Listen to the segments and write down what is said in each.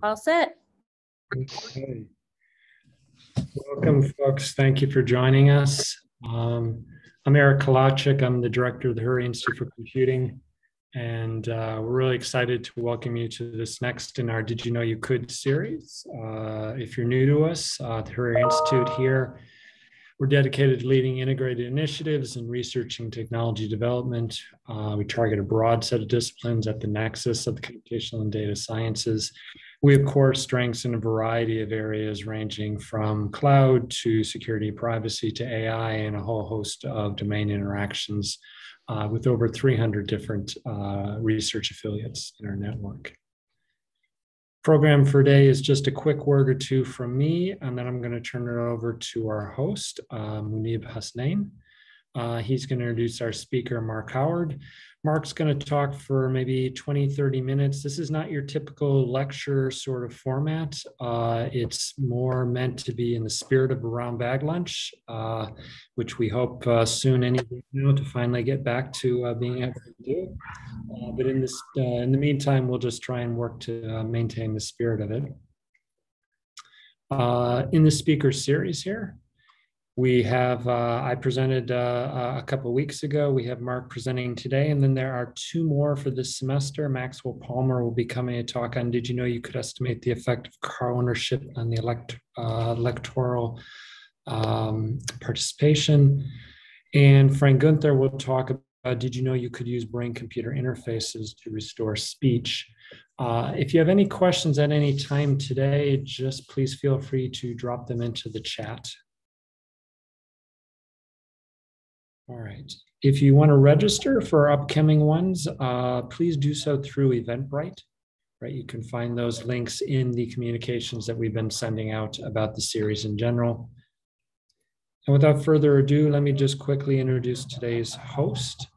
All set. Okay. Welcome, folks. Thank you for joining us. Um, I'm Eric Kolaczyk. I'm the director of the Hariri Institute for Computing. And uh, we're really excited to welcome you to this next in our Did You Know You Could series. Uh, if you're new to us, uh, the Hariri Institute here, we're dedicated to leading integrated initiatives and researching technology development. Uh, we target a broad set of disciplines at the nexus of the computational and data sciences. We have core strengths in a variety of areas, ranging from cloud to security privacy to AI and a whole host of domain interactions uh, with over 300 different uh, research affiliates in our network. Program for today is just a quick word or two from me, and then I'm going to turn it over to our host, uh, Munib Hasnain. Uh, he's going to introduce our speaker, Marc Howard. Marc's going to talk for maybe 20, 30 minutes. This is not your typical lecture sort of format. Uh, it's more meant to be in the spirit of a round bag lunch, uh, which we hope uh, soon any to finally get back to uh, being able to do. Uh, but in this, in the meantime, we'll just try and work to maintain the spirit of it. in the speaker series here, we have, uh, I presented uh, a couple weeks ago. We have Marc presenting today, and then there are two more for this semester. Maxwell Palmer will be coming to talk on Did you know you could estimate the effect of car ownership on the elect, uh, electoral um, participation? And Frank Guenther will talk about Did you know you could use brain computer interfaces to restore speech? Uh, if you have any questions at any time today, just please feel free to drop them into the chat. All right. If you want to register for upcoming ones, uh, please do so through Eventbrite. Right, you can find those links in the communications that we've been sending out about the series in general. And without further ado, let me just quickly introduce today's host.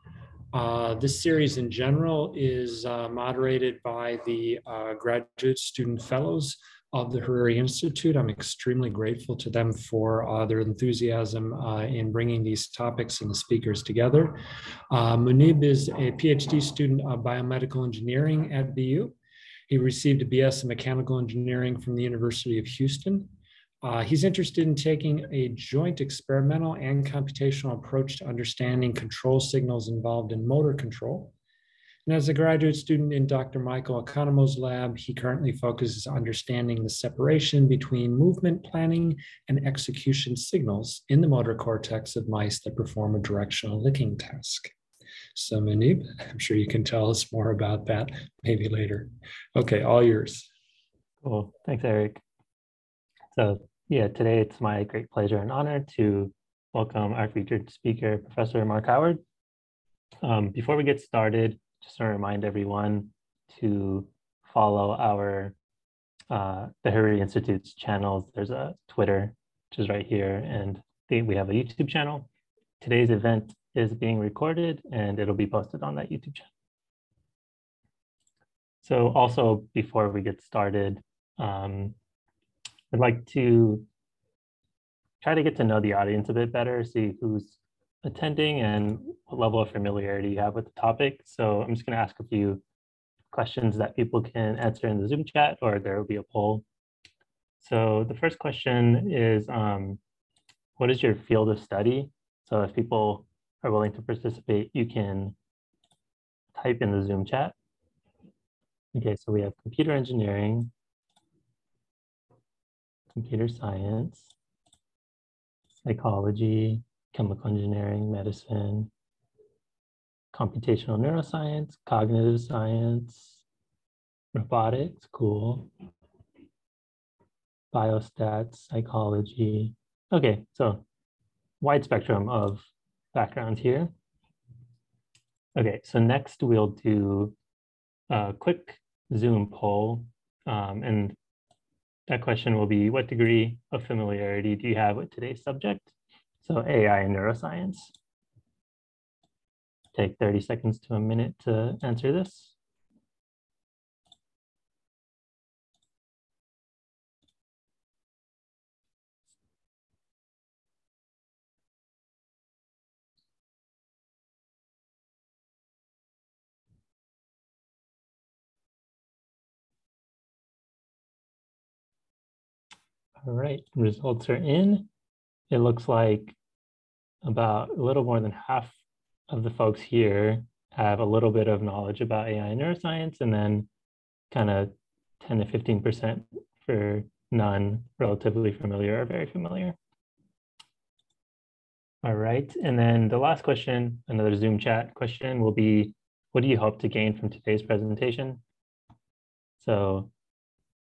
Uh, this series in general is uh, moderated by the uh, graduate student fellows of the Hariri Institute. I'm extremely grateful to them for uh, their enthusiasm uh, in bringing these topics and the speakers together. Uh, Munib is a PhD student of biomedical engineering at BU. He received a BS in mechanical engineering from the University of Houston. Uh, he's interested in taking a joint experimental and computational approach to understanding control signals involved in motor control. And as a graduate student in Dr. Michael Economo's lab, he currently focuses on understanding the separation between movement planning and execution signals in the motor cortex of mice that perform a directional licking task. So Munib, I'm sure you can tell us more about that maybe later. Okay, all yours. Cool, thanks Eric. So yeah, today it's my great pleasure and honor to welcome our featured speaker, Professor Marc Howard. Um, before we get started, just to remind everyone to follow our uh, the Hariri Institute's channels. There's a Twitter, which is right here, and we have a YouTube channel. Today's event is being recorded and it'll be posted on that YouTube channel. So also before we get started, um, I'd like to try to get to know the audience a bit better, see who's attending and what level of familiarity you have with the topic. So I'm just going to ask a few questions that people can answer in the Zoom chat or there will be a poll. So the first question is, um, what is your field of study? So if people are willing to participate, you can type in the Zoom chat. Okay, so we have computer engineering, computer science, psychology, chemical engineering, medicine, computational neuroscience, cognitive science, robotics, cool, biostats, psychology. Okay, so wide spectrum of backgrounds here. Okay, so next we'll do a quick Zoom poll. Um, and that question will be, what degree of familiarity do you have with today's subject? So AI and neuroscience. Take 30 seconds to a minute to answer this. All right, results are in. It looks like about a little more than half of the folks here have a little bit of knowledge about AI and neuroscience, and then kind of 10 to 15% for none, relatively familiar or very familiar. All right, and then the last question, another Zoom chat question will be, what do you hope to gain from today's presentation? So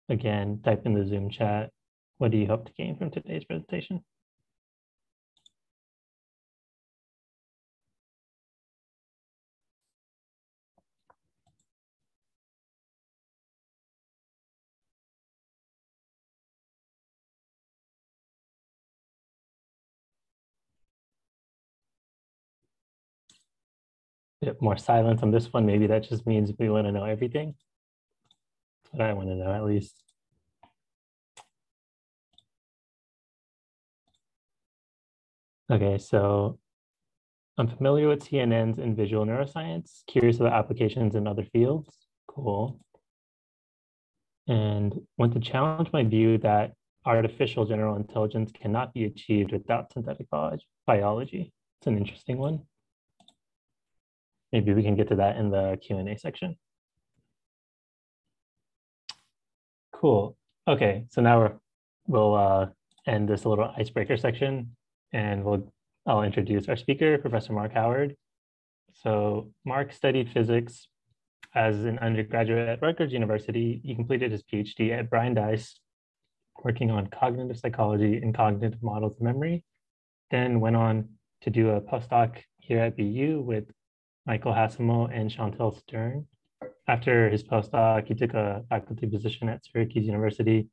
again, type in the Zoom chat, what do you hope to gain from today's presentation? Bit more silence on this one. Maybe that just means we want to know everything. What I want to know at least. Okay, so I'm familiar with CNNs in visual neuroscience, curious about applications in other fields. Cool. And want to challenge my view that artificial general intelligence cannot be achieved without synthetic biology. It's an interesting one. Maybe we can get to that in the Q&A section. Cool. Okay, so now we're, we'll uh, end this little icebreaker section and we'll, I'll introduce our speaker, Professor Marc Howard. So Mark studied physics as an undergraduate at Rutgers University. He completed his PhD at Brian Brandeis, working on cognitive psychology and cognitive models of memory. Then went on to do a postdoc here at BU with Michael Hasselmo and Chantal Stern. After his postdoc, he took a faculty position at Syracuse University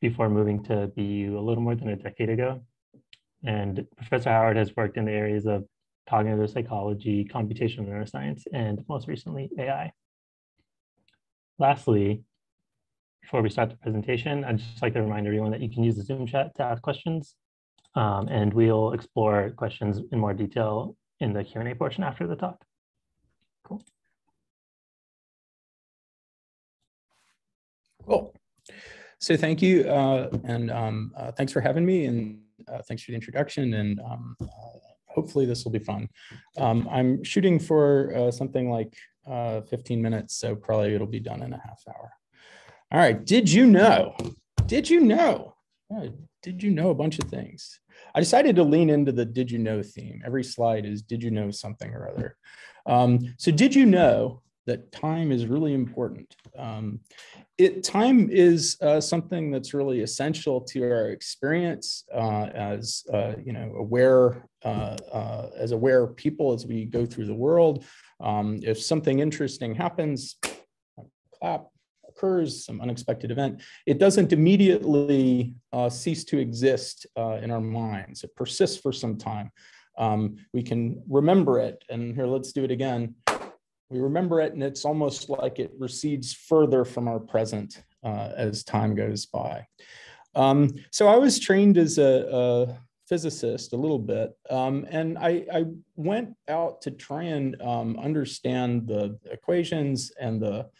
before moving to BU a little more than a decade ago. And Professor Howard has worked in the areas of cognitive psychology, computational neuroscience, and most recently, AI. Lastly, before we start the presentation, I'd just like to remind everyone that you can use the Zoom chat to ask questions, um, and we'll explore questions in more detail in the Q&A portion after the talk. Cool. Cool. So thank you, uh, and um, uh, thanks for having me, and uh, thanks for the introduction, and um, uh, hopefully this will be fun. Um, I'm shooting for uh, something like uh, 15 minutes, so probably it'll be done in a half hour. All right, did you know, did you know, did you know a bunch of things? I decided to lean into the did you know theme. Every slide is did you know something or other. Um, so did you know that time is really important? Um, it, time is uh, something that's really essential to our experience uh, as uh, you know aware uh, uh, as aware people as we go through the world. Um, if something interesting happens, clap occurs, some unexpected event, it doesn't immediately uh, cease to exist in our minds. It persists for some time um, we can remember it. And here, let's do it again. We remember it, and it's almost like it recedes further from our present uh, as time goes by. Um, so I was trained as a, a physicist a little bit, um, and I, I, went out to try and um, understand the equations and the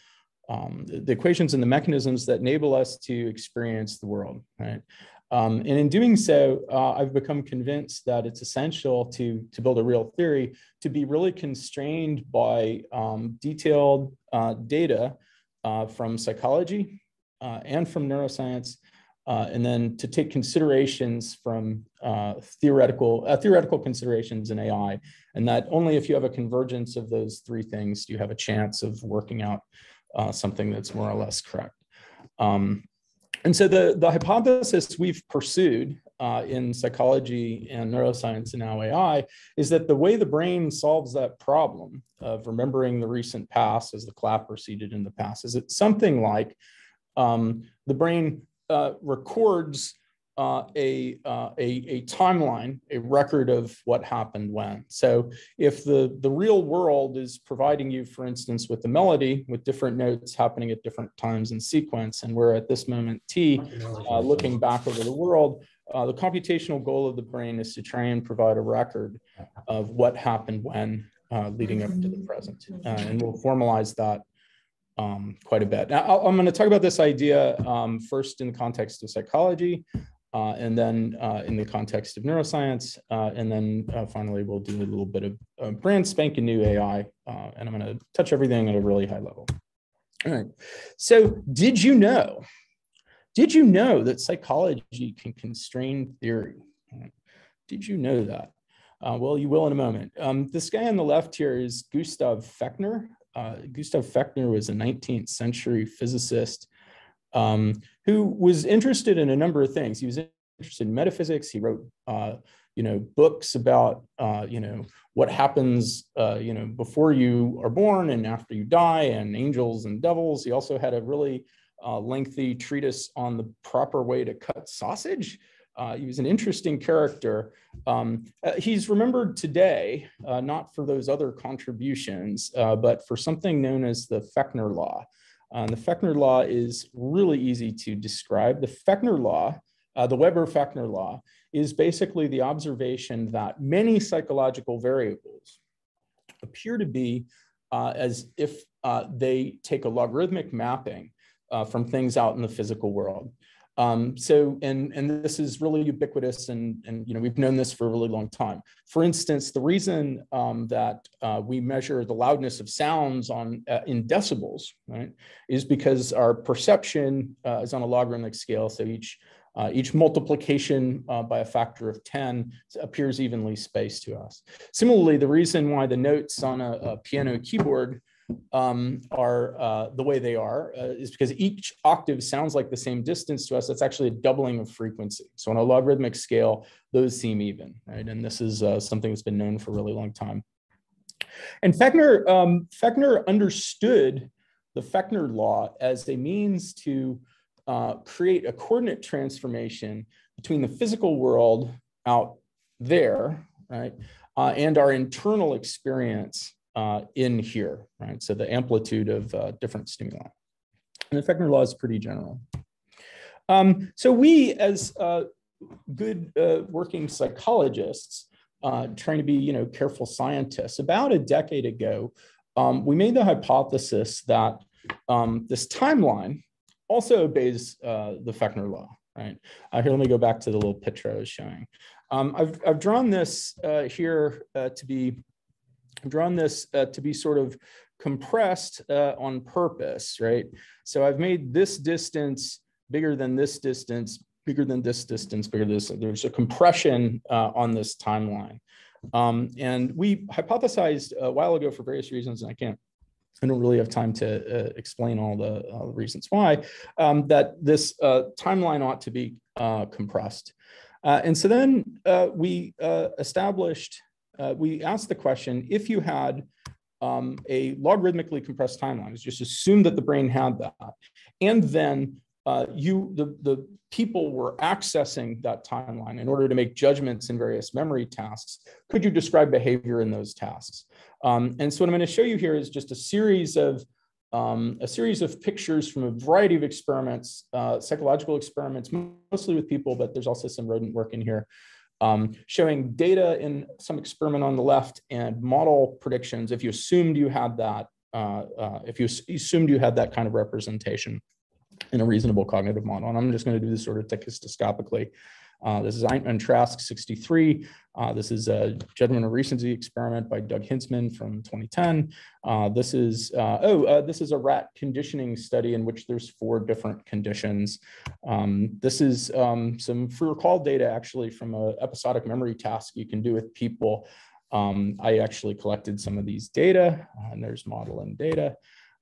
um, the equations and the mechanisms that enable us to experience the world. Right. Um, and in doing so, uh, I've become convinced that it's essential to, to build a real theory to be really constrained by um, detailed uh, data uh, from psychology uh, and from neuroscience, uh, and then to take considerations from uh, theoretical, theoretical considerations in AI. And that only if you have a convergence of those three things do you have a chance of working out something that's more or less correct. Um, and so the, the hypothesis we've pursued uh, in psychology and neuroscience and now AI is that the way the brain solves that problem of remembering the recent past as the clap proceeded in the past is it something like um, the brain uh, records uh, a, uh, a, a timeline, a record of what happened when. So if the, the real world is providing you, for instance, with the melody with different notes happening at different times in sequence, and we're at this moment T uh, looking back over the world, uh, the computational goal of the brain is to try and provide a record of what happened when uh, leading up to the present. Uh, and we'll formalize that um, quite a bit. Now, i am going to talk about this idea um, first in the context of psychology, uh, and then uh, in the context of neuroscience, uh, and then uh, finally we'll do a little bit of uh, brand spanking new AI, uh, and I'm going to touch everything at a really high level. All right. So, did you know? Did you know that psychology can constrain theory? Did you know that? well, you will in a moment. Um, this guy on the left here is Gustav Fechner. Gustav Fechner was a 19th century physicist um, who was interested in a number of things. He was interested in metaphysics. He wrote, uh, you know, books about, uh, you know, what happens, uh, you know, before you are born and after you die, and angels and devils. He also had a really uh, lengthy treatise on the proper way to cut sausage. Uh, he was an interesting character. Um, uh, he's remembered today, not for those other contributions, but for something known as the Fechner Law. Uh, the Fechner law is really easy to describe. The Fechner law, uh, the Weber-Fechner law, is basically the observation that many psychological variables appear to be uh, as if uh, they take a logarithmic mapping uh, from things out in the physical world. Um, so, and, and this is really ubiquitous and, and, you know, we've known this for a really long time. For instance, the reason um, that uh, we measure the loudness of sounds on uh, in decibels, right, is because our perception uh, is on a logarithmic scale. So each, uh, each multiplication uh, by a factor of 10 appears evenly spaced to us. Similarly, the reason why the notes on a, a piano keyboard um, are uh, the way they are uh, is because each octave sounds like the same distance to us. That's actually a doubling of frequency. So on a logarithmic scale, those seem even, right? And this is uh, something that's been known for a really long time. And Fechner, um, Fechner understood the Fechner law as a means to uh, create a coordinate transformation between the physical world out there, right, uh, and our internal experience uh, in here, right? So the amplitude of uh, different stimuli. And the Fechner law is pretty general. Um, so we, as uh, good uh, working psychologists, uh, trying to be, you know, careful scientists, about a decade ago, um, we made the hypothesis that um, this timeline also obeys uh, the Fechner law, right? here, let me go back to the little picture I was showing. Um, I've, I've drawn this here to be I've drawn this uh, to be sort of compressed uh, on purpose, right? So I've made this distance bigger than this distance, bigger than this distance, bigger than this. There's a compression uh, on this timeline. Um, and we hypothesized a while ago for various reasons, and I can't, I don't really have time to uh, explain all the, all the, reasons why, um, that this uh, timeline ought to be uh, compressed. and so then we established uh, we asked the question, if you had um, a logarithmically compressed timeline, just assume that the brain had that, and then uh, you, the, the people were accessing that timeline in order to make judgments in various memory tasks, could you describe behavior in those tasks? Um, and so what I'm gonna show you here is just a series of um, a series of pictures from a variety of experiments, uh, psychological experiments, mostly with people, but there's also some rodent work in here, um, showing data in some experiment on the left and model predictions if you assumed you had that, uh, uh, if you assumed you had that kind of representation in a reasonable cognitive model. And I'm just going to do this sort of tachistoscopically. Uh, this is Yntema Trask 63. Uh, this is a judgment of recency experiment by Doug Hintzman from 2010. Uh, this is, uh, oh, uh, this is a rat conditioning study in which there's four different conditions. Um, this is um, some free recall data actually from an episodic memory task you can do with people. Um, I actually collected some of these data and there's model and data.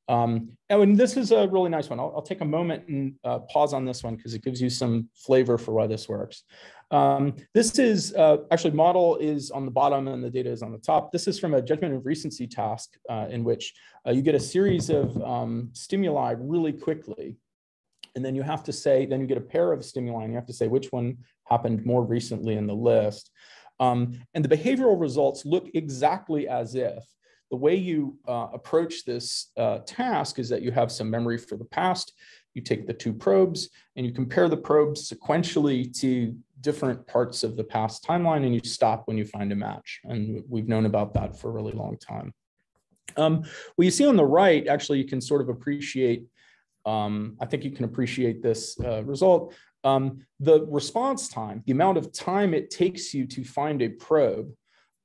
Um, oh, and this is a really nice one. I'll, I'll take a moment and uh, pause on this one because it gives you some flavor for why this works. Um, this is uh, actually model is on the bottom and the data is on the top. This is from a judgment of recency task uh, in which uh, you get a series of um, stimuli really quickly. And then you have to say, then you get a pair of stimuli and you have to say which one happened more recently in the list. Um, and the behavioral results look exactly as if the way you uh, approach this uh, task is that you have some memory for the past. You take the two probes and you compare the probes sequentially to different parts of the past timeline and you stop when you find a match. And we've known about that for a really long time. Um, what you see on the right, actually, you can sort of appreciate, um, I think you can appreciate this uh, result. um, the response time, the amount of time it takes you to find a probe,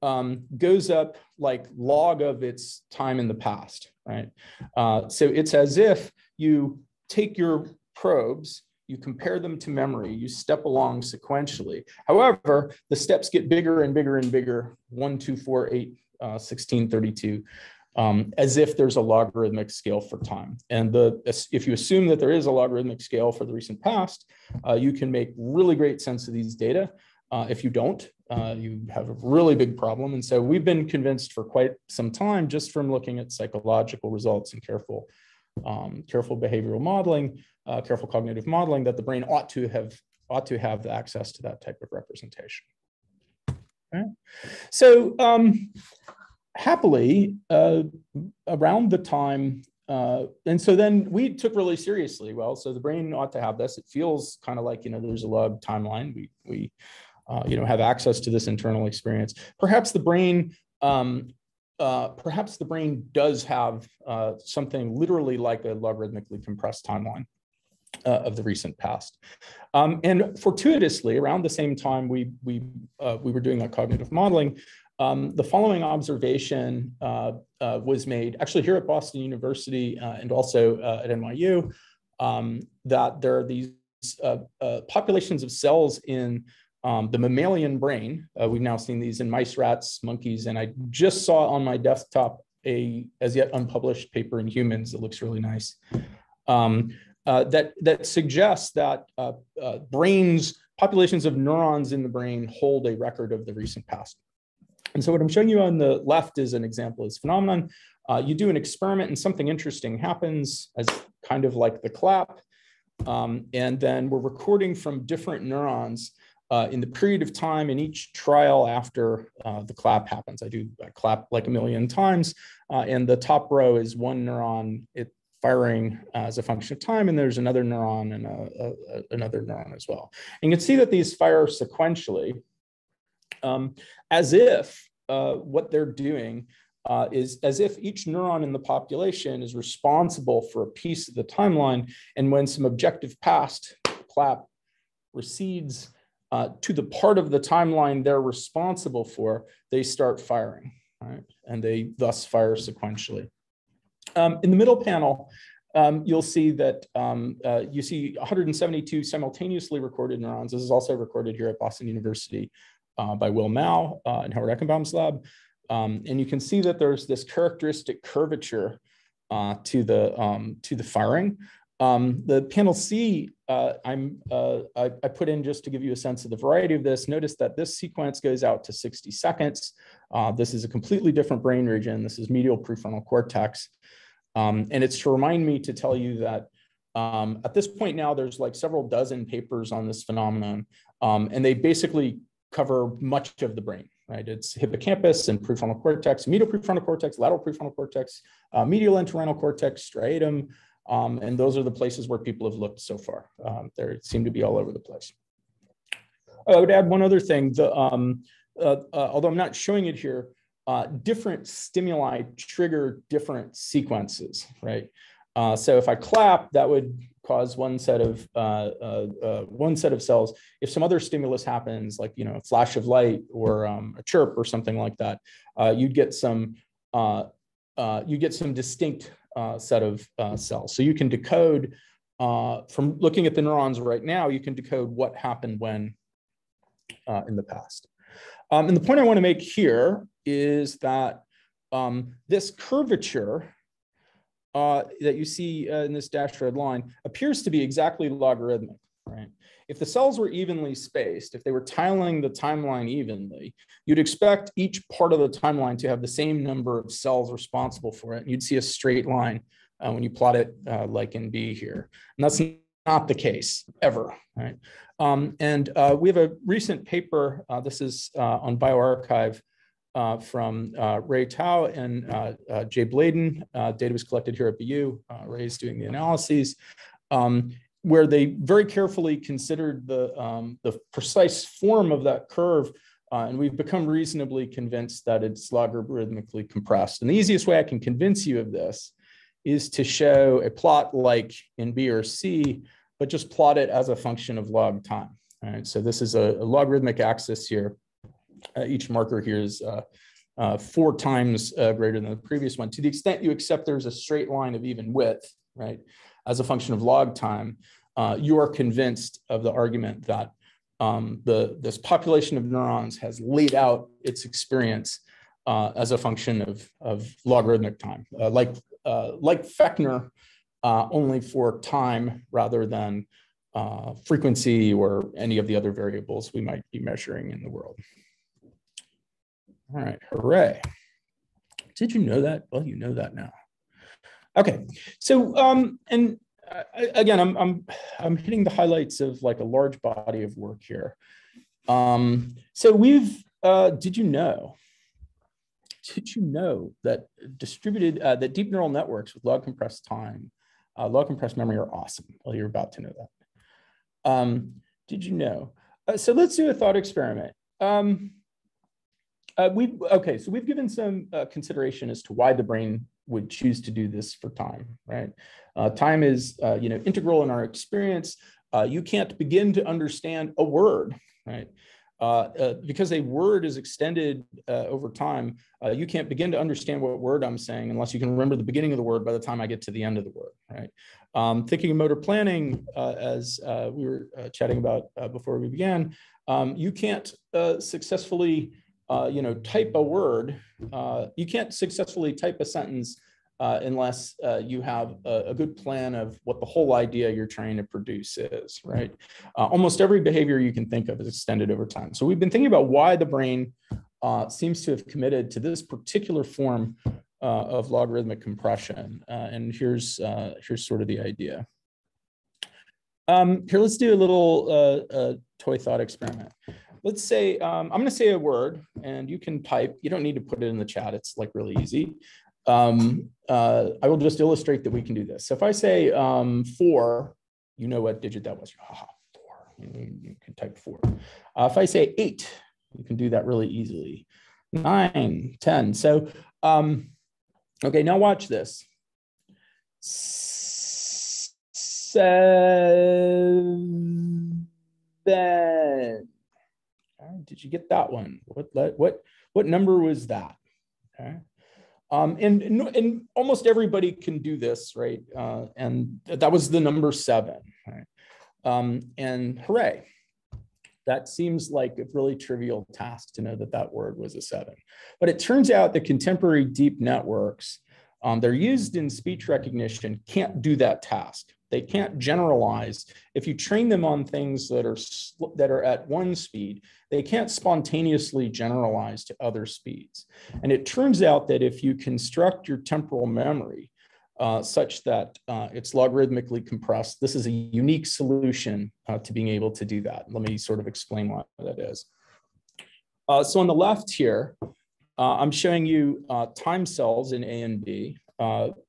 um, goes up like log of its time in the past, right? Uh, so it's as if you take your probes, you compare them to memory, you step along sequentially. However, the steps get bigger and bigger and bigger, one, two, four, eight, uh, 16, 32, um, as if there's a logarithmic scale for time. And the, if you assume that there is a logarithmic scale for the recent past, uh, you can make really great sense of these data. Uh, if you don't, uh, you have a really big problem. And so we've been convinced for quite some time, just from looking at psychological results and careful, um, careful behavioral modeling, uh, careful cognitive modeling, that the brain ought to have ought to have access to that type of representation. Okay. So um, happily, uh, around the time, uh, and so then we took really seriously. Well, so the brain ought to have this. It feels kind of like you know there's a log timeline. We we uh, you know have access to this internal experience. Perhaps the brain. Um, uh, perhaps the brain does have uh, something literally like a logarithmically compressed timeline. Uh, of the recent past. Um, and fortuitously, around the same time we, we, uh, we were doing that cognitive modeling, um, the following observation uh, uh, was made actually here at Boston University uh, and also uh, at NYU um, that there are these populations of cells in um, the mammalian brain. we've now seen these in mice, rats, monkeys, and I just saw on my desktop a as yet unpublished paper in humans that looks really nice. Um, that that suggests that brains populations of neurons in the brain hold a record of the recent past. And so what I'm showing you on the left is an example of this phenomenon. Uh, you do an experiment and something interesting happens as kind of like the clap. Um, and then we're recording from different neurons uh, in the period of time in each trial after uh, the clap happens. I do I clap like a million times. Uh, and the top row is one neuron it firing as a function of time. And there's another neuron and a, a, another neuron as well. And you can see that these fire sequentially um, as if uh, what they're doing uh, is as if each neuron in the population is responsible for a piece of the timeline. And when some objective past clap recedes uh, to the part of the timeline they're responsible for, they start firing, right? And they thus fire sequentially. Um, in the middle panel, um, you'll see that um, uh, you see 172 simultaneously recorded neurons. This is also recorded here at Boston University uh, by Will Mau uh, Howard Eichenbaum's lab. Um, and you can see that there's this characteristic curvature uh, to, the, um, to the firing. Um, the panel C, uh, I'm, uh, I, I, put in just to give you a sense of the variety of this. Notice that this sequence goes out to 60 seconds. Uh, this is a completely different brain region. This is medial prefrontal cortex. Um, and it's to remind me to tell you that um, at this point now, there's like several dozen papers on this phenomenon. Um, and they basically cover much of the brain, right? It's hippocampus and prefrontal cortex, medial prefrontal cortex, lateral prefrontal cortex, uh, medial entorhinal cortex, striatum, um, and those are the places where people have looked so far. Um, they seem to be all over the place. I would add one other thing. The, um, uh, uh, although I'm not showing it here, uh, different stimuli trigger different sequences, right? Uh, so if I clap, that would cause one set of uh, uh, one set of cells. If some other stimulus happens, like you know, a flash of light or um, a chirp or something like that, you'd get some you get some distinct set of cells. So you can decode from looking at the neurons right now. You can decode what happened when in the past. Um, and the point I want to make here is that um, this curvature uh, that you see uh, in this dashed red line appears to be exactly logarithmic, right? If the cells were evenly spaced, if they were tiling the timeline evenly, you'd expect each part of the timeline to have the same number of cells responsible for it. And you'd see a straight line uh, when you plot it uh, like in B here. And that's not the case ever, right? Um, and uh, we have a recent paper, uh, this is on bioRxiv, uh, from uh, Ray Cao and uh, uh Jay Bladon. Uh, data was collected here at BU. Uh, Ray is doing the analyses, um, where they very carefully considered the, um, the precise form of that curve. and we've become reasonably convinced that it's logarithmically compressed. And the easiest way I can convince you of this is to show a plot like in B or C but just plot it as a function of log time. All right, so this is a, a logarithmic axis here. Uh, each marker here is uh, uh, four times uh, greater than the previous one. To the extent you accept there's a straight line of even width, right, as a function of log time, uh, you are convinced of the argument that um, the, this population of neurons has laid out its experience uh, as a function of, of logarithmic time, uh, like, uh, like Fechner, uh, only for time rather than uh, frequency or any of the other variables we might be measuring in the world. All right, hooray. Did you know that? Well, you know that now. Okay, so, um, and uh, again, I'm, I'm, I'm hitting the highlights of like a large body of work here. Um, so we've, uh, did you know, did you know that distributed, uh, that deep neural networks with log compressed time, uh, log compressed memory are awesome? Well, you're about to know that. Um, did you know? Uh, so let's do a thought experiment. Um, uh, we okay, so we've given some consideration as to why the brain would choose to do this for time, right? Uh, time is, uh, you know, integral in our experience. Uh, you can't begin to understand a word, right? Uh, uh, because a word is extended uh, over time, you can't begin to understand what word I'm saying unless you can remember the beginning of the word by the time I get to the end of the word, right? Um, thinking of motor planning, as we were chatting about before we began, um, you can't successfully uh, you know, type a word. Uh, you can't successfully type a sentence uh, unless uh, you have a, a, good plan of what the whole idea you're trying to produce is, right? Uh, almost every behavior you can think of is extended over time. So we've been thinking about why the brain uh, seems to have committed to this particular form of logarithmic compression. and here's, here's sort of the idea. Um, here, let's do a little toy thought experiment let's say, um, I'm going to say a word and you can type. You don't need to put it in the chat. It's like really easy. Um, uh, I will just illustrate that we can do this. So if I say um, four, you know what digit that was. Ah, four. You, you can type four. Uh, if I say eight, you can do that really easily. Nine, ten. So, um, okay, now watch this. Seven did you get that one? What what what number was that? Okay. Um, and, and almost everybody can do this, right? Uh, and that was the number seven, right? Um, and hooray, that seems like a really trivial task to know that that word was a seven. But it turns out that contemporary deep networks, um, they're used in speech recognition, can't do that task. They can't generalize. If you train them on things that are that are at one speed, they can't spontaneously generalize to other speeds. And it turns out that if you construct your temporal memory uh, such that uh, it's logarithmically compressed, this is a unique solution uh, to being able to do that. Let me sort of explain why that is. Uh, so on the left here, uh, I'm showing you uh, time cells in A and B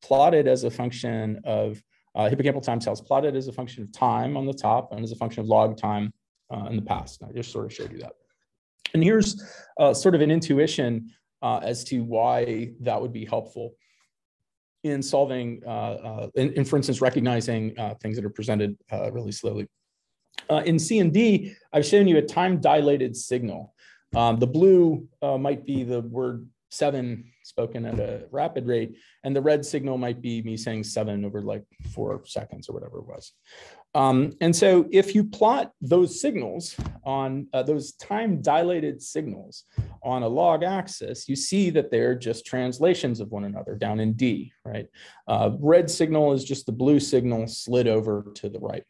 plotted as a function of uh, hippocampal time cells plotted as a function of time on the top and as a function of log time uh, in the past. I just sort of showed you that. And here's uh, sort of an intuition uh, as to why that would be helpful in solving, uh, uh, in, in, for instance, recognizing things that are presented really slowly. in C and D, I've shown you a time dilated signal. Um, the blue might be the word seven spoken at a rapid rate, and the red signal might be me saying seven over like four seconds or whatever it was. Um, and so if you plot those signals on uh, those time dilated signals on a log axis, you see that they're just translations of one another down in D, right? Uh, red signal is just the blue signal slid over to the right.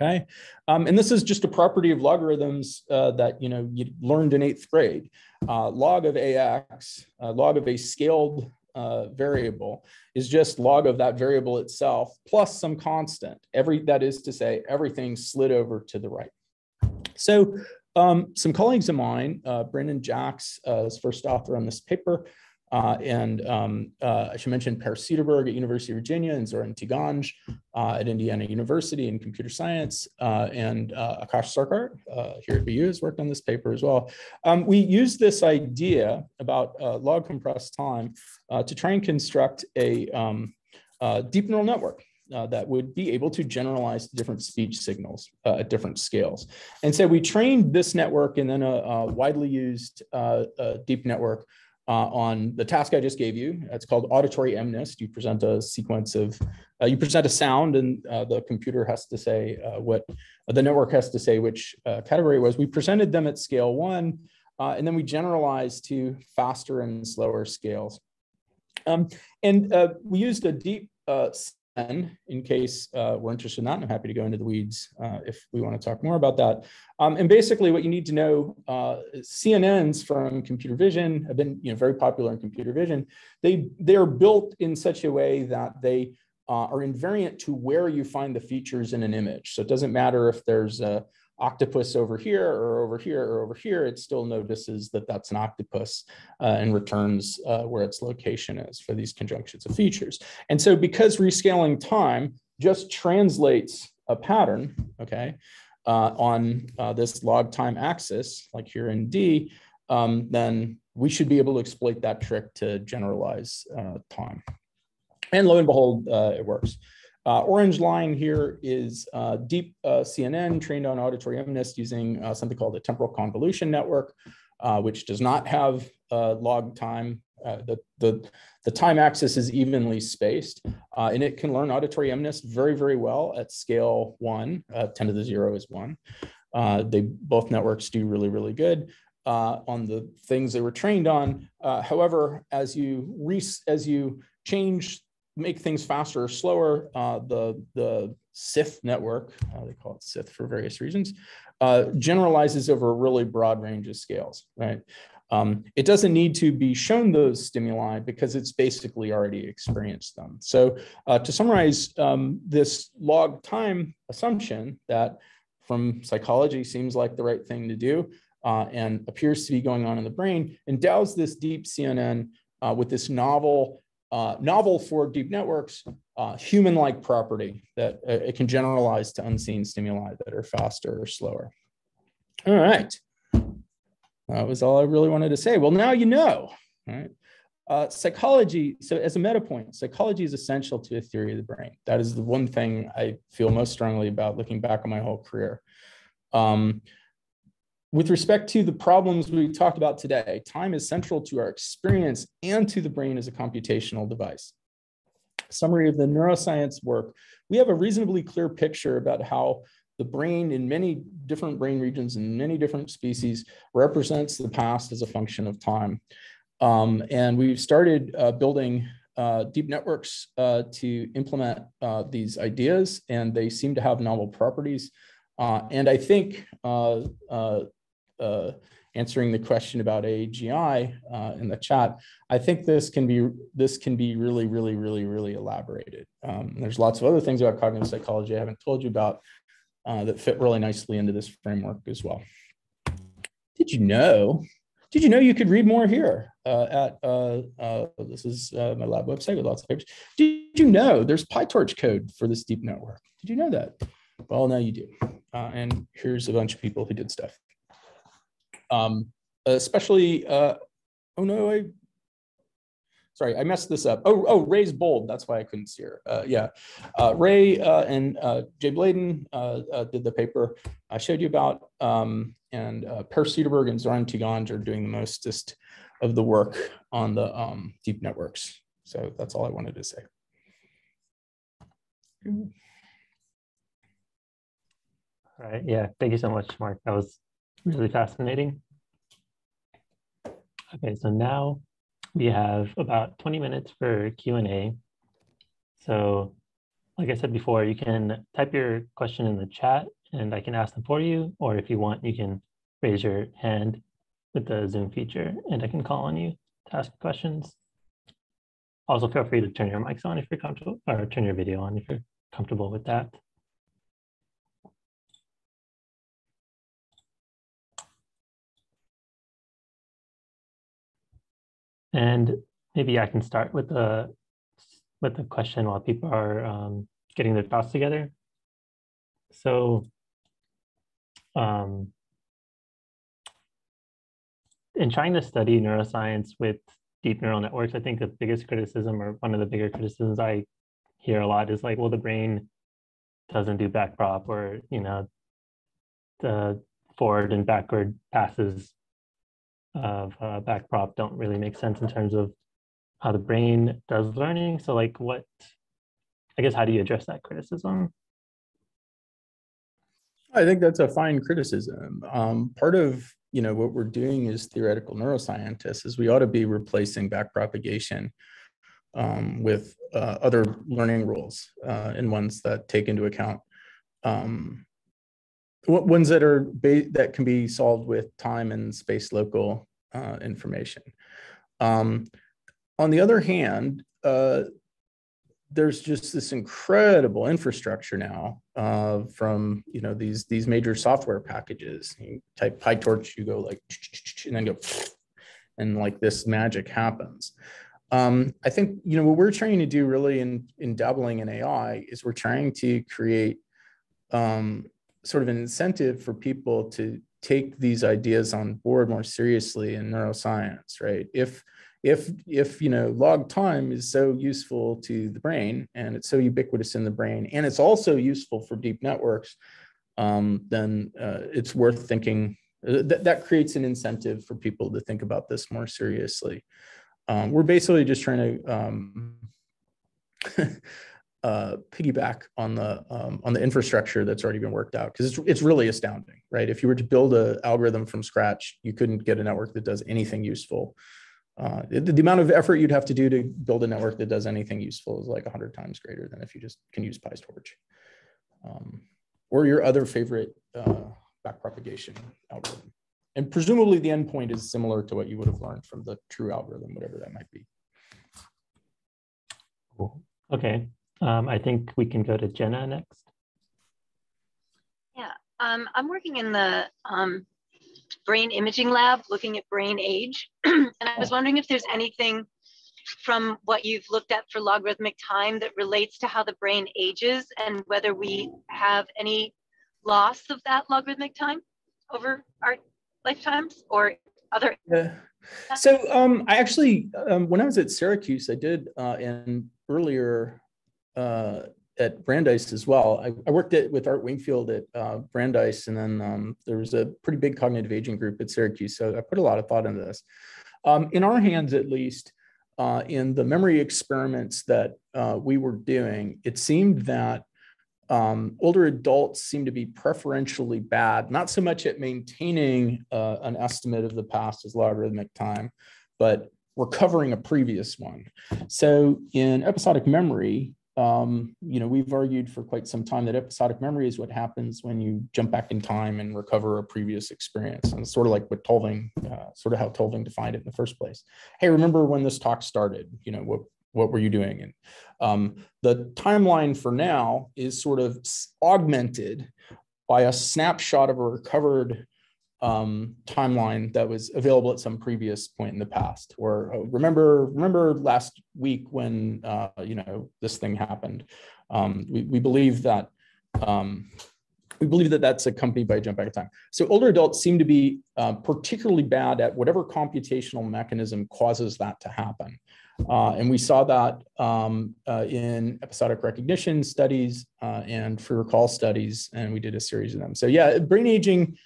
Okay, um, and this is just a property of logarithms uh, that you know you learned in eighth grade. Uh, log of ax, uh, log of a scaled uh, variable is just log of that variable itself plus some constant. Every that is to say everything slid over to the right. So um, some colleagues of mine, uh, Brandon Jacques, uh, is first author on this paper, uh, and um, uh, I should mention Per Sederberg at University of Virginia and Zoran Tiganj uh, at Indiana University in computer science, uh, and uh, Akash Sarkar uh, here at BU has worked on this paper as well. Um, we use this idea about log compressed time to try and construct a um, deep neural network that would be able to generalize different speech signals at different scales. And so we trained this network and then a, a widely used a deep network uh, on the task I just gave you. It's called auditory MNIST. You present a sequence of, uh, you present a sound and uh, the computer has to say what, the network has to say which category it was. We presented them at scale one, and then we generalized to faster and slower scales. Um, and uh, we used a deep uh, in case uh, we're interested in that. I'm happy to go into the weeds uh, if we want to talk more about that. Um, and basically what you need to know, uh, CNNs from computer vision have been you know, very popular in computer vision. They, they are built in such a way that they uh, are invariant to where you find the features in an image. So it doesn't matter if there's a, octopus over here or over here or over here, it still notices that that's an octopus uh, and returns uh, where its location is for these conjunctions of features. And so because rescaling time just translates a pattern, okay, uh, on uh, this log time axis, like here in D, um, then we should be able to exploit that trick to generalize uh, time. And lo and behold, uh, it works. Uh, orange line here is uh, deep uh, CNN trained on auditory MNIST using uh, something called a temporal convolution network, uh, which does not have uh, log time. the, the, the time axis is evenly spaced, and it can learn auditory MNIST very, very well at scale one. 10 to the zero is one. they both networks do really, really good. on the things they were trained on. however, as you as you change make things faster or slower, uh, the, the SITH network, uh, they call it SITH for various reasons, uh, generalizes over a really broad range of scales, right? Um, it doesn't need to be shown those stimuli because it's basically already experienced them. So uh, to summarize, um, this log time assumption that from psychology seems like the right thing to do uh, and appears to be going on in the brain endows this deep CNN uh, with this novel uh, novel for deep networks, uh, human-like property that uh, it can generalize to unseen stimuli that are faster or slower. All right. That was all I really wanted to say. Well, now you know, right? Uh, psychology, so as a meta point, psychology is essential to a theory of the brain. That is the one thing I feel most strongly about looking back on my whole career. Um, with respect to the problems we talked about today, time is central to our experience and to the brain as a computational device. Summary of the neuroscience work. We have a reasonably clear picture about how the brain in many different brain regions and many different species represents the past as a function of time. Um, and we've started uh, building uh, deep networks uh, to implement uh, these ideas, and they seem to have novel properties. Uh, and I think uh, uh, uh, answering the question about AGI uh, in the chat, I think this can be this can be really, really, really, really elaborated. Um, there's lots of other things about cognitive psychology I haven't told you about uh, that fit really nicely into this framework as well. Did you know? Did you know you could read more here uh, at uh, uh, this is my lab website with lots of papers. Did you know there's PyTorch code for this deep network? Did you know that? Well, now you do. and here's a bunch of people who did stuff um, especially, uh, oh no, I, sorry, I messed this up. Oh, oh, Ray's bold. That's why I couldn't see her. Uh, yeah, uh, Ray uh, and uh, Jay Bladon uh, did the paper I showed you about, um, and Per Sederberg and Zoran Tiganj are doing the mostest of the work on the um, deep networks. So that's all I wanted to say. All right. Yeah. Thank you so much, Marc. That was really fascinating. Okay, so now we have about 20 minutes for Q&A. So like I said before, you can type your question in the chat and I can ask them for you, or if you want, you can raise your hand with the Zoom feature and I can call on you to ask questions. Also feel free to turn your mics on if you're comfortable, or turn your video on if you're comfortable with that. And maybe I can start with the with the question while people are um, getting their thoughts together. So, um, in trying to study neuroscience with deep neural networks, I think the biggest criticism or one of the bigger criticisms I hear a lot is like, well, the brain doesn't do backprop or, you know, the forward and backward passes of uh, backprop don't really make sense in terms of how the brain does learning. So like what, I guess, how do you address that criticism? I think that's a fine criticism. Um, part of you know what we're doing as theoretical neuroscientists is we ought to be replacing backpropagation um, with uh, other learning rules uh, and ones that take into account um, ones that are that can be solved with time and space local uh, information. Um, on the other hand, uh, there's just this incredible infrastructure now uh, from you know these these major software packages. You type PyTorch, you go like and then go, and like this magic happens. Um, I think you know what we're trying to do really in in dabbling in AI is we're trying to create um, sort of an incentive for people to take these ideas on board more seriously in neuroscience, right? If if if you know log time is so useful to the brain and it's so ubiquitous in the brain and it's also useful for deep networks um, then uh, it's worth thinking uh, that, that creates an incentive for people to think about this more seriously um, we're basically just trying to um, uh, piggyback on the um, on the infrastructure that's already been worked out because it's it's really astounding, right? If you were to build an algorithm from scratch, you couldn't get a network that does anything useful. Uh, the, the, amount of effort you'd have to do to build a network that does anything useful is like 100 times greater than if you just can use PyTorch. Um, or your other favorite uh, backpropagation algorithm. And presumably the endpoint is similar to what you would have learned from the true algorithm, whatever that might be. Cool. Okay, um, I think we can go to Jenna next. Yeah, um, I'm working in the um, brain imaging lab looking at brain age. and I was wondering if there's anything from what you've looked at for logarithmic time that relates to how the brain ages and whether we have any loss of that logarithmic time over our lifetimes or other. Yeah. So um, I actually, um, when I was at Syracuse, I did uh, an earlier uh, at Brandeis as well. I, I, worked at, with Art Wingfield at uh, Brandeis, and then um, there was a pretty big cognitive aging group at Syracuse. So I put a lot of thought into this. Um, in our hands, at least, uh, in the memory experiments that uh, we were doing, it seemed that um, older adults seem to be preferentially bad, not so much at maintaining uh, an estimate of the past as logarithmic time, but recovering a previous one. So in episodic memory, um, you know, we've argued for quite some time that episodic memory is what happens when you jump back in time and recover a previous experience. And it's sort of like what Tulving, uh, sort of how Tulving defined it in the first place. Hey, remember when this talk started? You know, what what were you doing? And um, the timeline for now is sort of augmented by a snapshot of a recovered um, timeline that was available at some previous point in the past. Or oh, remember, remember last week when uh, you know this thing happened. Um, we, we believe that um, we believe that that's accompanied by a jump back in time. So older adults seem to be uh, particularly bad at whatever computational mechanism causes that to happen. Uh, and we saw that um, uh, in episodic recognition studies uh, and free recall studies, and we did a series of them. So yeah, brain aging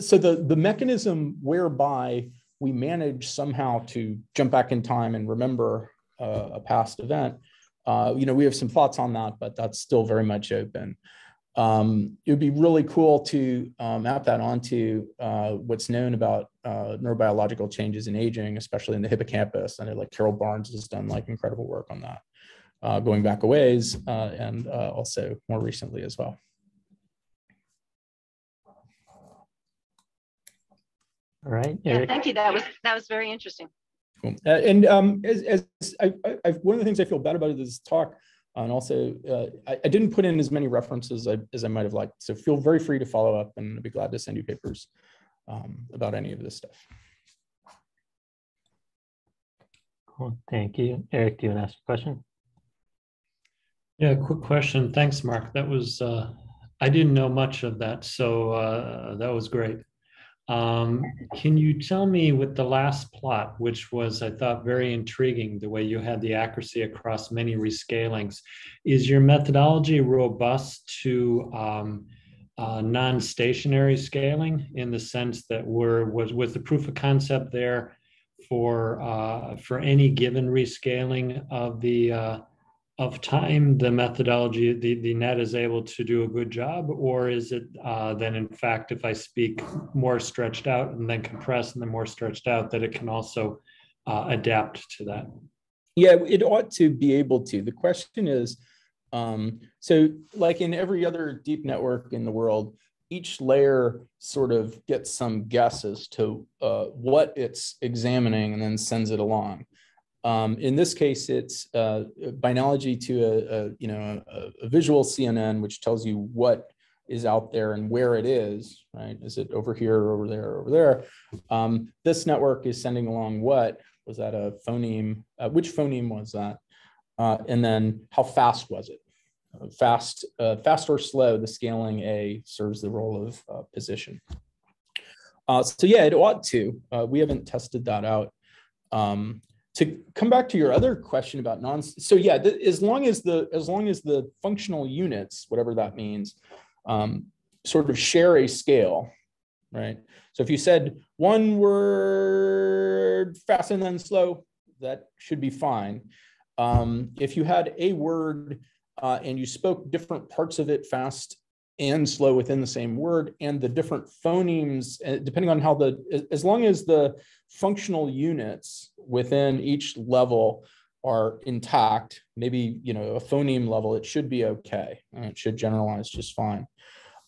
so the, the mechanism whereby we manage somehow to jump back in time and remember uh, a past event, uh, you know, we have some thoughts on that, but that's still very much open. Um, it would be really cool to uh, map that onto uh, what's known about uh, neurobiological changes in aging, especially in the hippocampus. Know like Carol Barnes has done like incredible work on that, uh, going back a ways and also more recently as well. All right. Yeah, thank you. That was that was very interesting. Cool. Uh, and um, as, as I, I, one of the things I feel bad about is this talk, and also uh, I, I, didn't put in as many references as I, as I might have liked. So feel very free to follow up, and I'd be glad to send you papers um, about any of this stuff. Cool. Thank you, Eric. Do you want to ask a question? Yeah, quick question. Thanks, Marc. That was uh, I didn't know much of that, so uh, that was great. Um, can you tell me with the last plot, which was, I thought, very intriguing, the way you had the accuracy across many rescalings, is your methodology robust to um, uh, non-stationary scaling in the sense that we're was was the proof of concept there for uh, for any given rescaling of the uh, of time the methodology the, the net is able to do a good job or is it uh, then in fact if i speak more stretched out and then compressed and then more stretched out that it can also uh, adapt to that? Yeah it ought to be able to. The question is um, so like in every other deep network in the world each layer sort of gets some guess as to uh, what it's examining and then sends it along um, in this case, it's uh, by analogy to a, a you know a, a, visual CNN, which tells you what is out there and where it is. Right? Is it over here, over there, over there? Um, this network is sending along what was that a phoneme? Uh, which phoneme was that? Uh, and then how fast was it? Uh, fast, uh, fast or slow? The scaling A serves the role of uh, position. so yeah, it ought to. we haven't tested that out. Um, to come back to your other question about non so yeah as long as the as long as the functional units whatever that means um, sort of share a scale right? So if you said one word fast and then slow that should be fine. Um, if you had a word uh, and you spoke different parts of it fast and slow within the same word and the different phonemes uh, depending on how the as long as the functional units within each level are intact maybe you know a phoneme level it should be okay it should generalize just fine.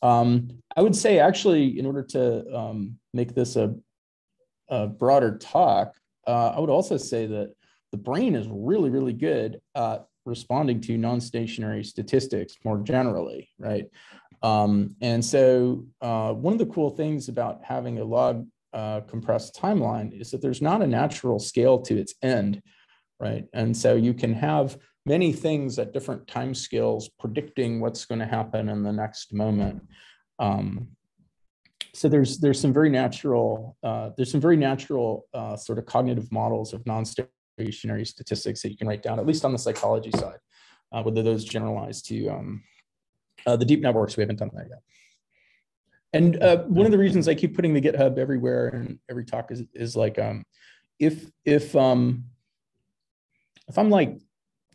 Um, i would say actually in order to um, make this a, a broader talk uh, i would also say that the brain is really really good at responding to non-stationary statistics more generally right um, and so uh, one of the cool things about having a log uh, compressed timeline is that there's not a natural scale to its end, right? And so you can have many things at different time scales predicting what's going to happen in the next moment. Um, so there's there's some very natural uh, there's some very natural uh, sort of cognitive models of non-stationary statistics that you can write down, at least on the psychology side, uh, whether those generalize to um, uh, the deep networks, we haven't done that yet. And uh, one of the reasons I keep putting the GitHub everywhere and every talk is, is like, um, if, if, um, if I'm like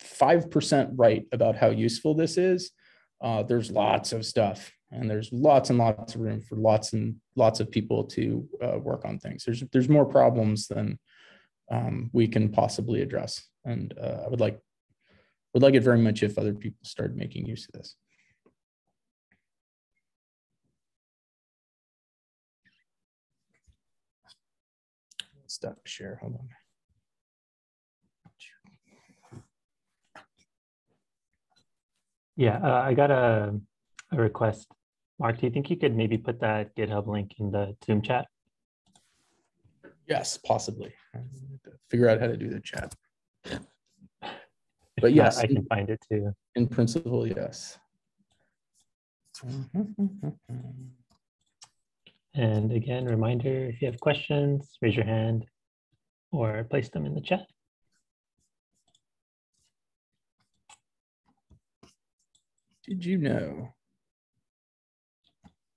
5% right about how useful this is, uh, there's lots of stuff and there's lots and lots of room for lots and lots of people to uh, work on things. There's, there's more problems than um, we can possibly address. And uh, I would like, would like it very much if other people started making use of this. stop share. Hold on. Yeah, uh, I got a, a request. Marc, do you think you could maybe put that GitHub link in the Zoom chat? Yes, possibly. Figure out how to do the chat. But yes, I can find it too. In principle, yes. And again, reminder, if you have questions, raise your hand or place them in the chat. Did you know?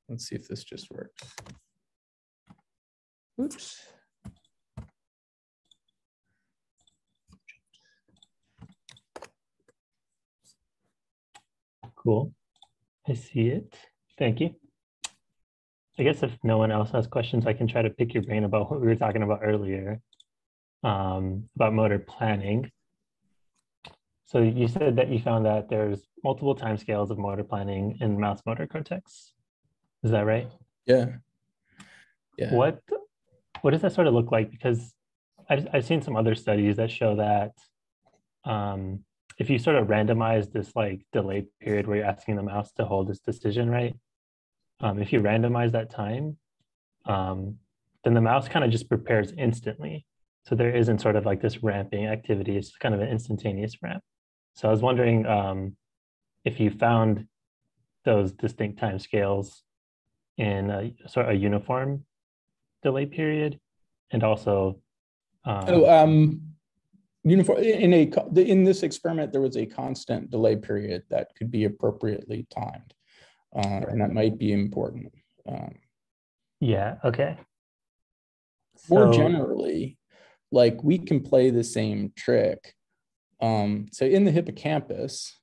Let's see if this just works. Oops. Cool. I see it. Thank you. I guess if no one else has questions, I can try to pick your brain about what we were talking about earlier um, about motor planning. So you said that you found that there's multiple time scales of motor planning in mouse motor cortex. Is that right? Yeah. Yeah. What what does that sort of look like? Because I've, I've seen some other studies that show that um, if you sort of randomize this like delay period where you're asking the mouse to hold this decision, right? um, if you randomize that time, um, then the mouse kind of just prepares instantly. So there isn't sort of like this ramping activity. It's kind of an instantaneous ramp. So I was wondering um, if you found those distinct time scales in a sort of a uniform delay period, and also. Um, oh, um, uniform in a in this experiment there was a constant delay period that could be appropriately timed, uh, and that might be important. Um, yeah. Okay. More generally, like we can play the same trick. Um, so in the hippocampus,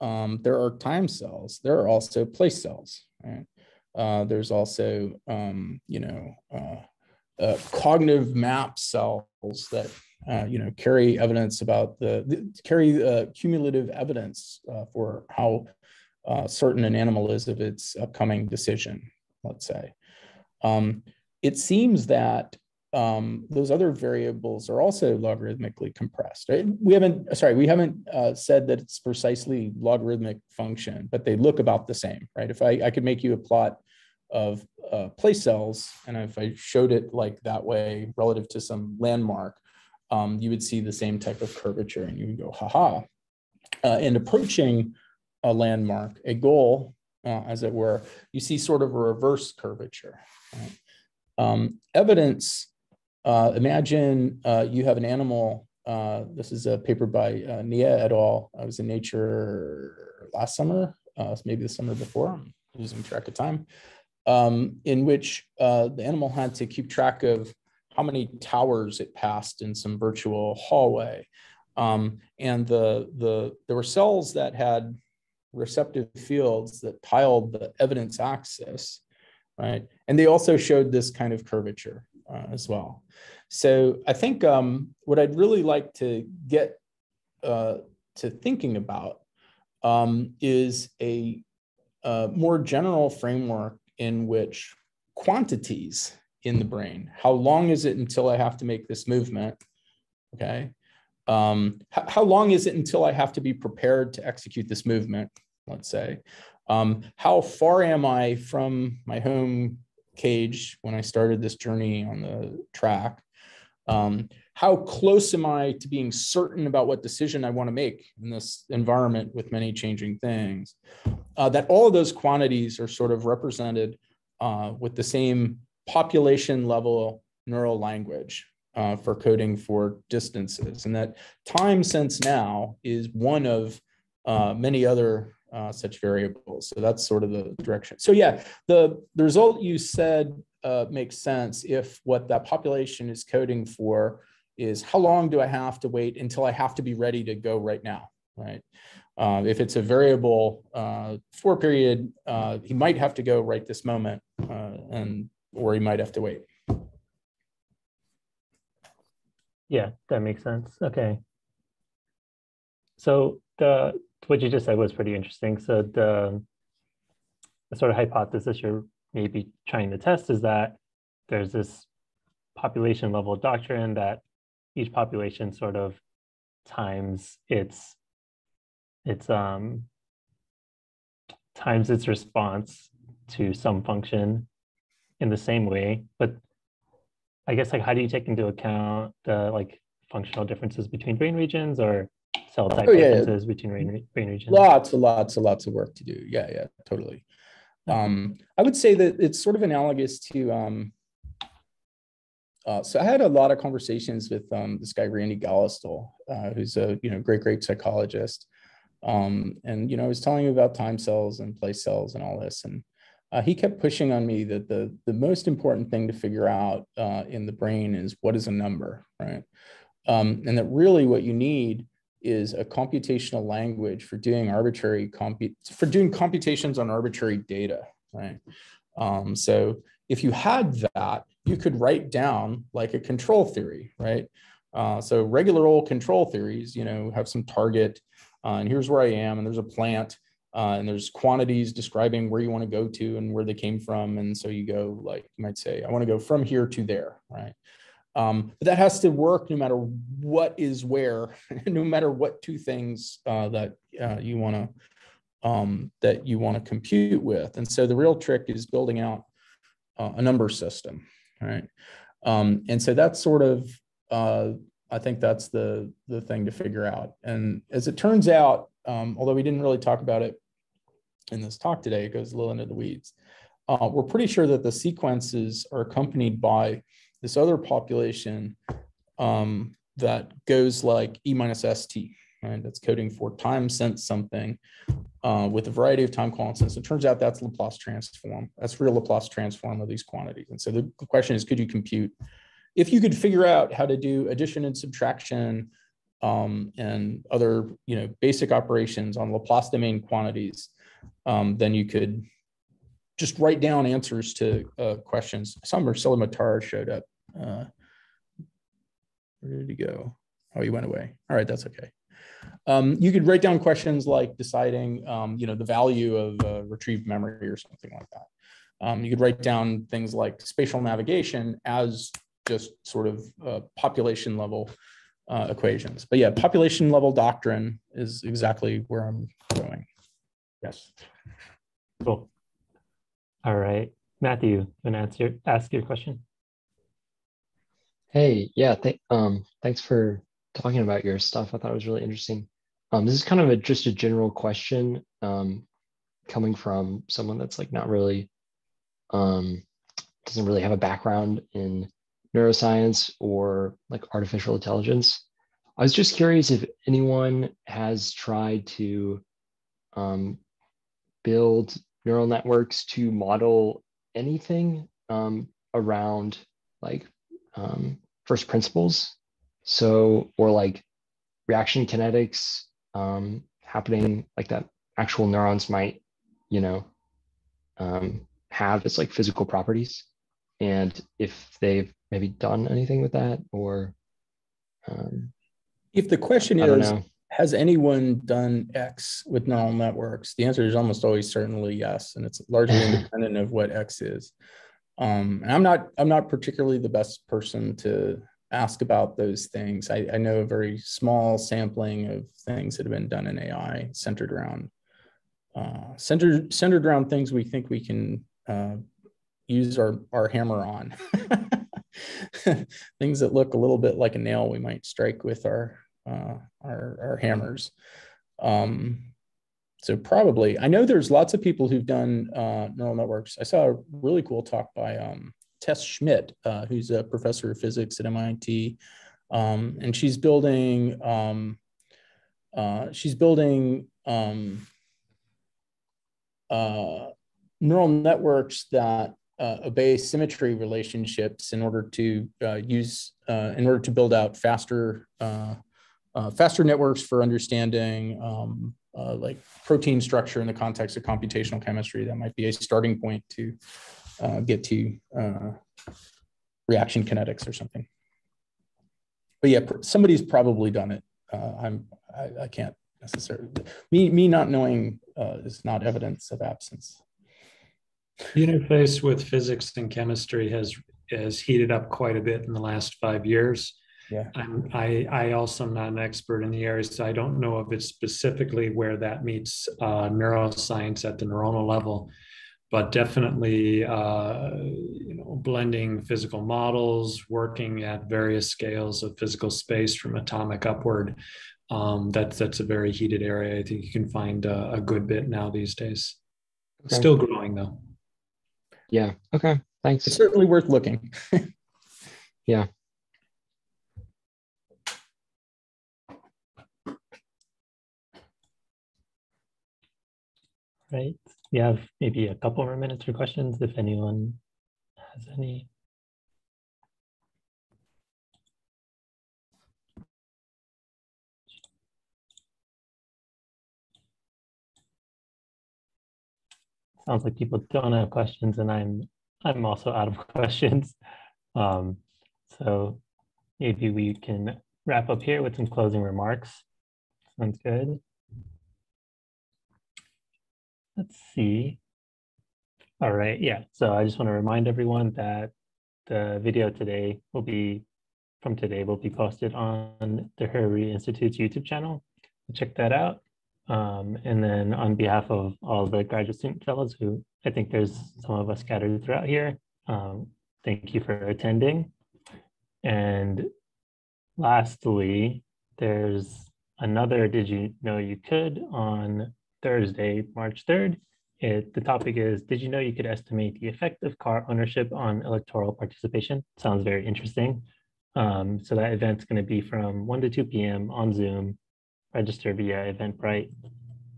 um, there are time cells. There are also place cells. Right? Uh, there's also, um, you know, uh, uh, cognitive map cells that, uh, you know, carry evidence about the, the carry uh, cumulative evidence uh, for how certain an animal is of its upcoming decision, let's say. Um, it seems that um, those other variables are also logarithmically compressed. We haven't, sorry, we haven't uh, said that it's precisely logarithmic function, but they look about the same, right? If I, I could make you a plot of uh, place cells, and if I showed it like that way relative to some landmark, um, you would see the same type of curvature and you would go, haha. Uh, and approaching a landmark, a goal, uh, as it were, you see sort of a reverse curvature. Right? Um, evidence uh, imagine uh, you have an animal. Uh, this is a paper by uh, Nieh et al. I was in Nature last summer, uh, maybe the summer before. I'm losing track of time. Um, in which the animal had to keep track of how many towers it passed in some virtual hallway. Um, and the, the, there were cells that had receptive fields that tiled the evidence axis, right? And they also showed this kind of curvature uh, as well. So I think um, what I'd really like to get uh, to thinking about um, is a, a more general framework in which quantities in the brain, how long is it until I have to make this movement? Okay. Um, how, how long is it until I have to be prepared to execute this movement? Let's say. Um, how far am I from my home cage when I started this journey on the track. Um, how close am I to being certain about what decision I want to make in this environment with many changing things? Uh, that all of those quantities are sort of represented uh, with the same population level neural language uh, for coding for distances, and that time since now is one of uh, many other uh, such variables. So that's sort of the direction. So yeah, the, the result you said uh, makes sense if what that population is coding for is how long do I have to wait until I have to be ready to go right now, right? Uh, if it's a variable uh, for period, uh, he might have to go right this moment, uh, and or he might have to wait. Yeah, that makes sense. Okay. So the what you just said was pretty interesting. So the, the sort of hypothesis you're maybe trying to test is that there's this population level doctrine that each population sort of times its its um times its response to some function in the same way but i guess like how do you take into account the like functional differences between brain regions or cell type oh, yeah, differences yeah. between brain, brain regions? Lots and lots and lots of work to do. Yeah, yeah, totally. Um, I would say that it's sort of analogous to. Um, uh, so I had a lot of conversations with um, this guy Randy Gallistel, uh, who's a you know great great psychologist, um, and you know I was telling him about time cells and place cells and all this, and uh, he kept pushing on me that the the most important thing to figure out uh, in the brain is what is a number, right? Um, and that really what you need is a computational language for doing arbitrary compute for doing computations on arbitrary data, right? Um, so if you had that, you could write down like a control theory, right? Uh, so regular old control theories, you know, have some target, uh, and here's where I am, and there's a plant, uh, and there's quantities describing where you want to go to and where they came from, and so you go like you might say, I want to go from here to there, right? Um, but that has to work no matter what is where, no matter what two things uh, that uh, you want to um, that you want to compute with. And so the real trick is building out uh, a number system, right? Um, and so that's sort of uh, I think that's the the thing to figure out. And as it turns out, um, although we didn't really talk about it in this talk today, it goes a little into the weeds. uh, we're pretty sure that the sequences are accompanied by this other population um, that goes like E minus ST, right? That's coding for time since something uh, with a variety of time constants. It turns out that's Laplace transform. That's real Laplace transform of these quantities. And so the question is, could you compute? If you could figure out how to do addition and subtraction um, and other, you know, basic operations on Laplace domain quantities, um, then you could just write down answers to uh, questions. Some Marcelo Mattar showed up. Uh, where did he go? Oh, he went away. All right, that's okay. Um, you could write down questions like deciding, um, you know, the value of uh, retrieved memory or something like that. Um, you could write down things like spatial navigation as just sort of uh, population level uh, equations. But yeah, population level doctrine is exactly where I'm going. Yes. Cool. All right, Matthew, can answer ask your question? Hey, yeah, th um, thanks for talking about your stuff. I thought it was really interesting. Um, this is kind of a, just a general question um, coming from someone that's like not really, um, doesn't really have a background in neuroscience or like artificial intelligence. I was just curious if anyone has tried to um, build neural networks to model anything um, around like um, first principles. So, or like reaction kinetics um, happening like that actual neurons might, you know, um, have as like physical properties. And if they've maybe done anything with that or. Um, if the question is, has anyone done X with neural networks? The answer is almost always certainly yes, and it's largely independent of what X is. Um, and I'm not I'm not particularly the best person to ask about those things. I, I, know a very small sampling of things that have been done in AI centered around uh, centered centered around things we think we can uh, use our our hammer on. things that look a little bit like a nail we might strike with our uh, our, our hammers. Um, so probably, I know there's lots of people who've done uh, neural networks. I saw a really cool talk by um, Tess Smidt, uh, who's a professor of physics at MIT, um, and she's building um, uh, she's building um, uh, neural networks that uh, obey symmetry relationships in order to uh, use in order to build out faster faster networks for understanding um, uh, like protein structure in the context of computational chemistry. That might be a starting point to uh, get to uh, reaction kinetics or something. But yeah, somebody's probably done it. Uh, I'm I, I, can't necessarily me me not knowing uh, is not evidence of absence. The interface with physics and chemistry has has heated up quite a bit in the last five years. Yeah. I'm, I, I also am not an expert in the area, so I don't know if it's specifically where that meets uh, neuroscience at the neuronal level, but definitely, uh, you know, blending physical models, working at various scales of physical space from atomic upward. Um, that's that's a very heated area. I think you can find a, a good bit now these days. Okay. Still growing though. Yeah. Okay. Thanks. It's certainly worth looking. yeah. Right? We have maybe a couple more minutes for questions if anyone has any. Sounds like people don't have questions and I'm I'm also out of questions. Um, so maybe we can wrap up here with some closing remarks. Sounds good. Let's see. All right, yeah. So I just want to remind everyone that the video today will be, from today, will be posted on the Hariri Institute's YouTube channel. Check that out. Um, and then on behalf of all the graduate student fellows who I think there's some of us scattered throughout here, um, thank you for attending. And lastly, there's another Did You Know You Could on Thursday, March 3rd It, the topic is, did you know you could estimate the effect of car ownership on electoral participation? Sounds very interesting. Um, so that event's going to be from 1 to 2 p.m. on Zoom. Register via Eventbrite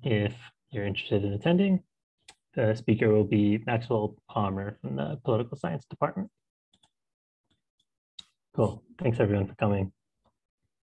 if you're interested in attending. The speaker will be Maxwell Palmer from the Political Science Department. Cool. Thanks everyone for coming.